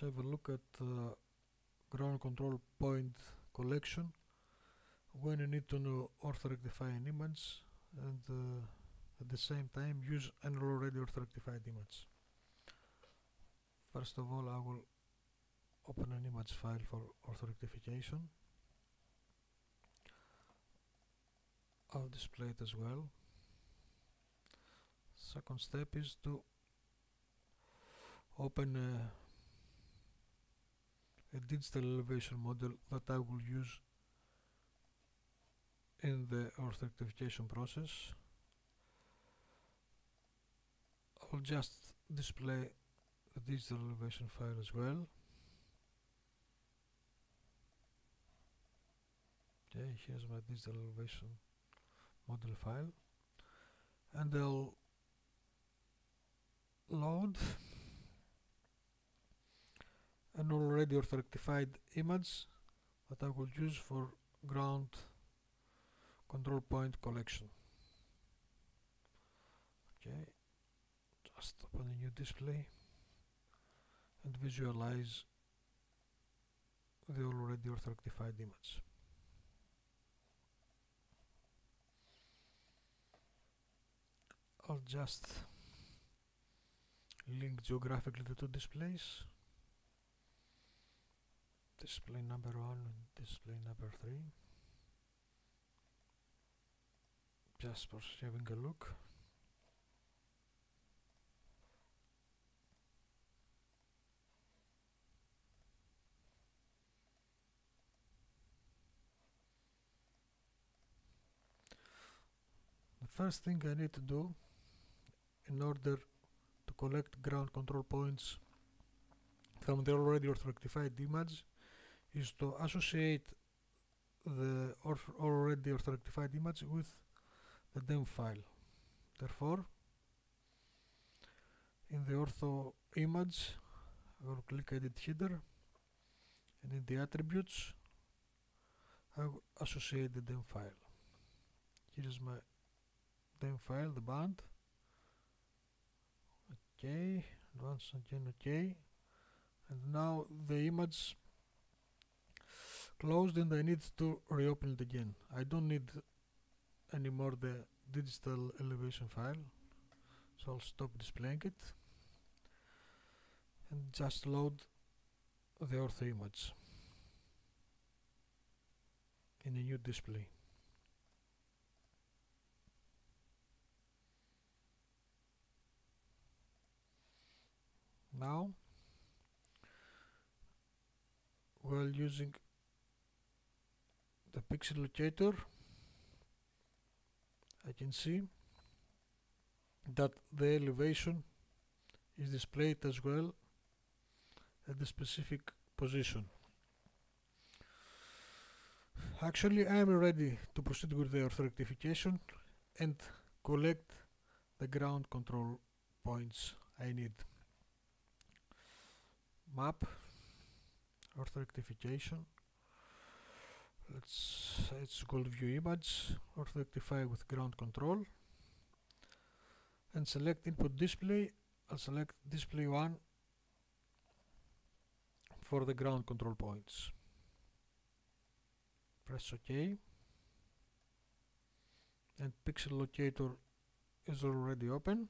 have a look at uh, ground control point collection when you need to know orthorectify an image and uh, at the same time use an already orthorectified image. First of all I will open an image file for orthorectification. I'll display it as well. Second step is to open a, a digital elevation model that I will use in the orthorectification process. I'll just display the digital elevation file as well. Okay, here's my digital elevation model file and I'll load an already orthorectified image that I will use for ground control point collection. Okay, just open a new display and visualize the already orthorectified image. I'll just link geographically the two displays display number 1 and display number 3 just for having a look. The first thing I need to do in order to collect ground control points from the already orthorectified image is to associate the already orthorectified image with the DEM file. Therefore, in the ortho image, I will click edit header and in the attributes I will associate the DEM file. Here is my DEM file, the band. Okay, once again okay. And now the image closed and I need to reopen it again. I don't need anymore the digital elevation file so I'll stop displaying it and just load the ortho image in a new display. Now while using the pixel locator I can see that the elevation is displayed as well at the specific position. Actually I am ready to proceed with the orthorectification and collect the ground control points I need. Map, orthorectification, let's it's called view image. Orthorectify with ground control. And select input display. I'll select display 1 for the ground control points. Press ok. And pixel locator is already open.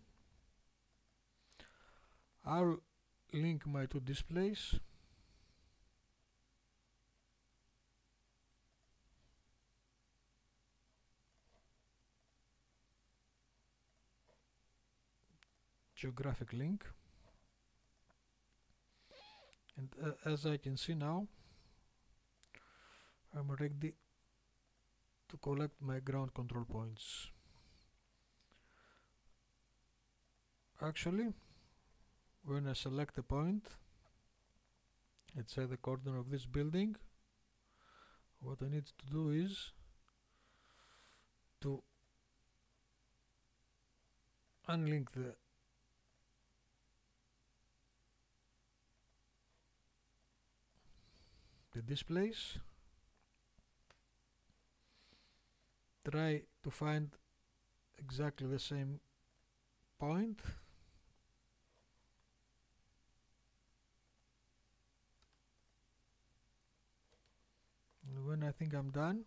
I'll link my two displays geographic link. And uh, as I can see now I'm ready to collect my ground control points. Actually when I select a point let's say the corner of this building what I need to do is to unlink the the displays try to find exactly the same point point. when I think I'm done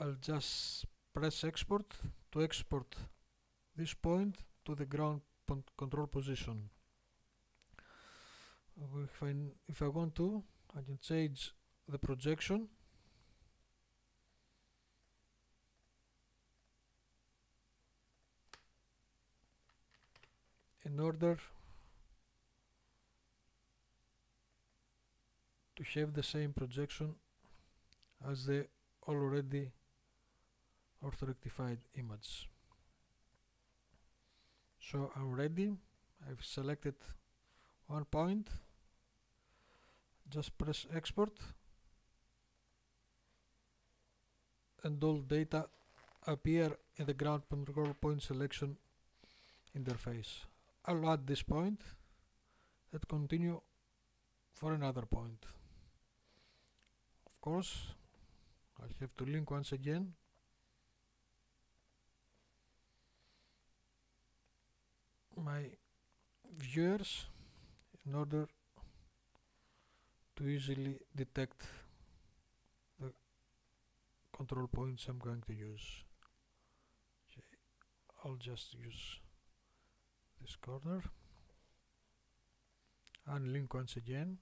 I'll just press export to export this point to the ground control position if I, if I want to I can change the projection. In order to have the same projection as the already orthorectified image. So I'm ready, I've selected one point, just press export and all data appear in the ground control point selection interface. I'll add this point and continue for another point. Of course, I have to link once again my viewers in order to easily detect the control points I'm going to use. Okay, I'll just use this corner. And link once again.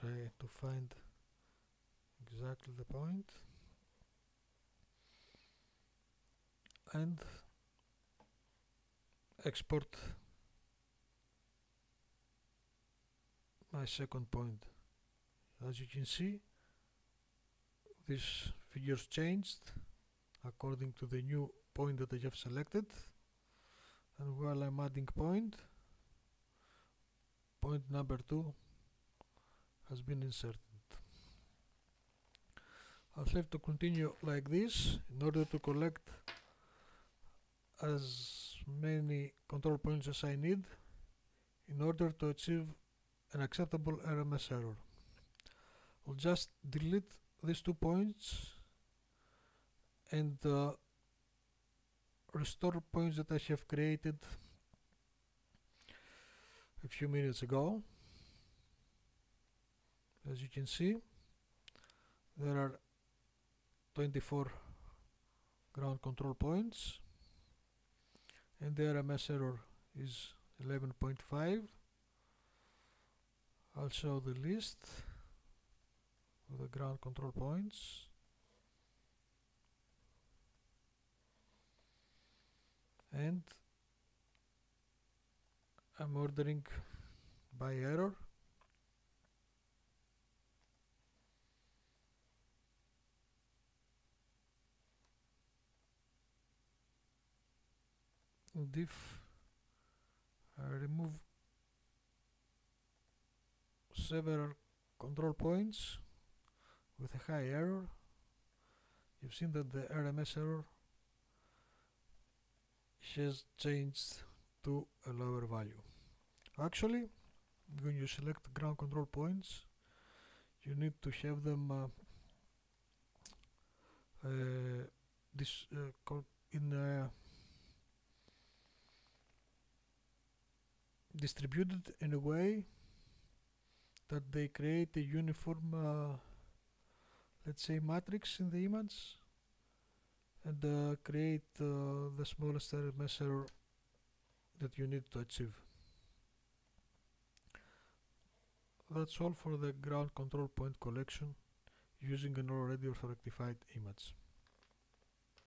Try to find exactly the point and export my second point. As you can see these figures changed according to the new point that I have selected. And while I'm adding point point number 2 has been inserted. I'll have to continue like this in order to collect as many control points as I need in order to achieve an acceptable RMS error. I'll just delete these two points and uh, restore points that I have created a few minutes ago. As you can see, there are 24 ground control points and the RMS error is 11.5 I'll show the list of the ground control points. And I'm ordering by error diff uh, remove several control points with a high error. You've seen that the RMS error has changed to a lower value. Actually when you select ground control points you need to have them uh, uh, this uh, in distributed in a way that they create a uniform uh, let's say matrix in the image and uh, create uh, the smallest error measure that you need to achieve. That's all for the ground control point collection using an already orthorectified image.